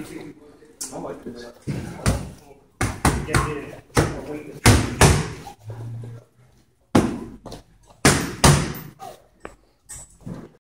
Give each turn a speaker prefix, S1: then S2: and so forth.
S1: Yeah, yeah.